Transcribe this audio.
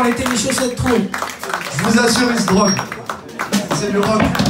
encore été les chaussettes trop. Je vous assure, il se drogue. C'est du rock.